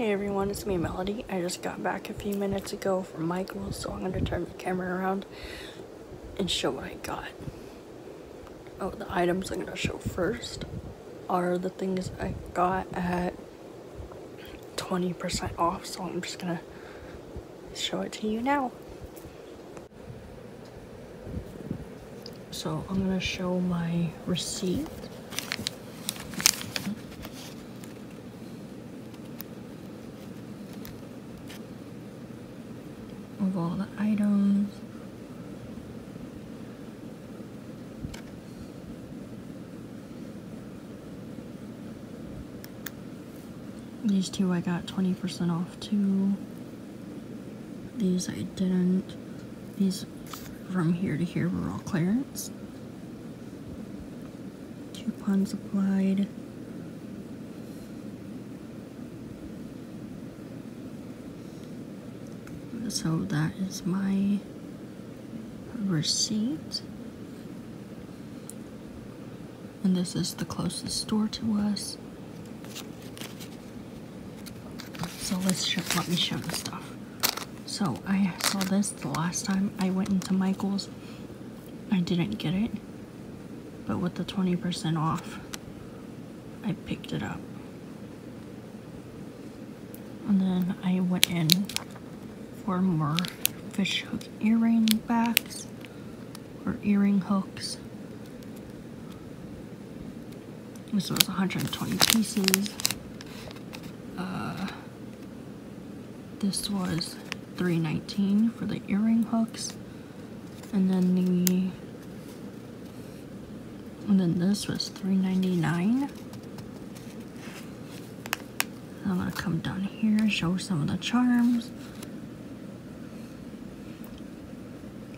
Hey everyone, it's me Melody. I just got back a few minutes ago from Michaels, so I'm gonna turn the camera around and show what I got. Oh, the items I'm gonna show first are the things I got at 20% off, so I'm just gonna show it to you now. So I'm gonna show my receipt. Of all the items. These two I got 20% off too. These I didn't. These from here to here were all clearance. Coupons applied. So that is my receipt. And this is the closest store to us. So let's show, let me show the stuff. So I saw this the last time I went into Michaels. I didn't get it, but with the 20% off, I picked it up. And then I went in more fish hook earring backs or earring hooks. This was 120 pieces. Uh, this was 319 for the earring hooks. And then the and then this was 399 I'm gonna come down here show some of the charms.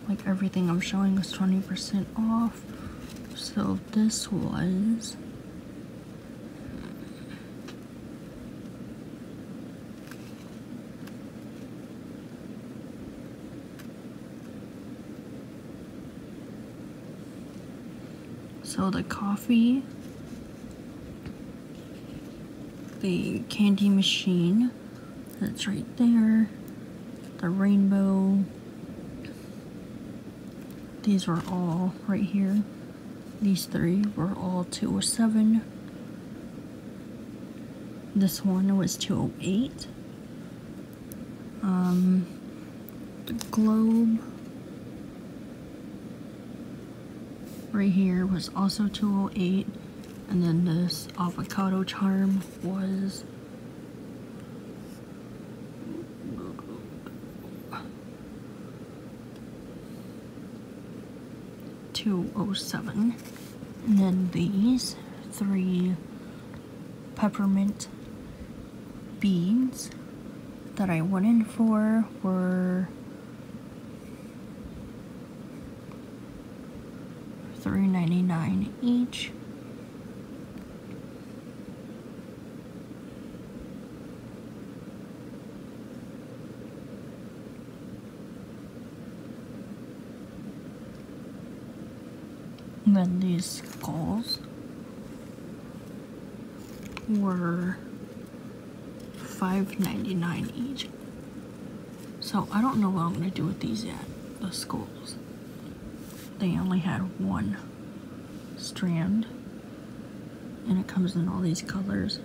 Like everything I'm showing is 20% off. So this was So the coffee, the candy machine, that's right there, the rainbow, these were all right here. These three were all 207. This one was 208. Um, the globe right here was also 208 and then this avocado charm was two oh seven and then these three peppermint beads that I went in for were $3.99 each. And these skulls were $5.99 each. So I don't know what I'm gonna do with these yet, the skulls they only had one strand and it comes in all these colors.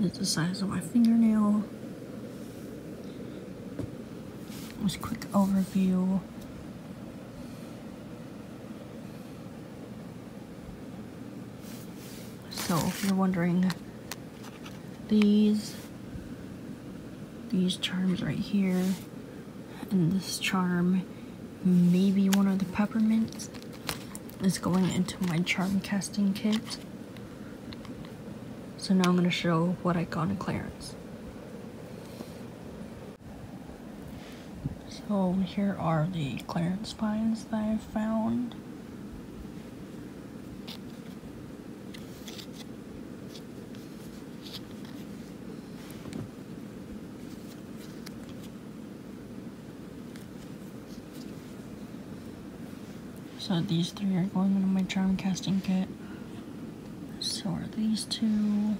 It's the size of my fingernail. Just quick overview. So if you're wondering, these, these charms right here, and this charm maybe one of the peppermints is going into my charm casting kit. So now I'm going to show what I got in clearance. So here are the clearance finds that I found. So these three are going into my charm casting kit. So are these two.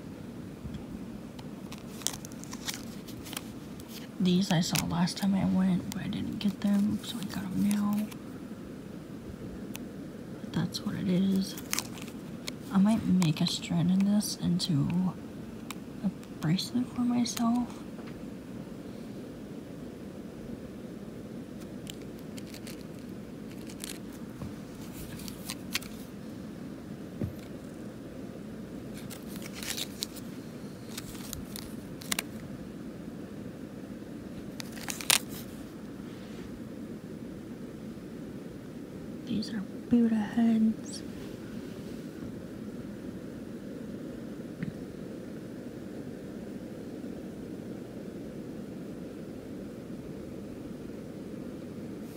These I saw last time I went, but I didn't get them, so I got them now. But that's what it is. I might make a strand in this into a bracelet for myself. These are Buddha heads.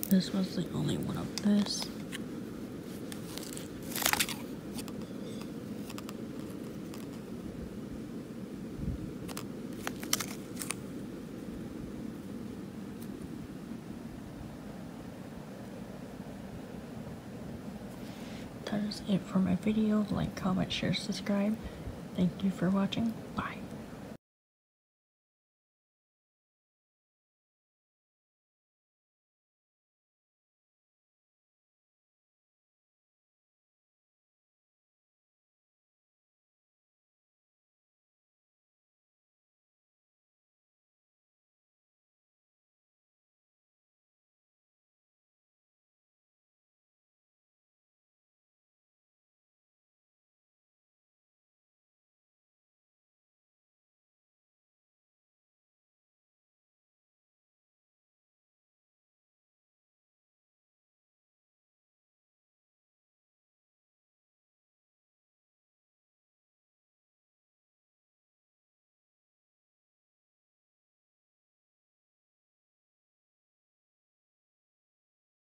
This was the only one of this. That is it for my video. Like, comment, share, subscribe. Thank you for watching. Bye.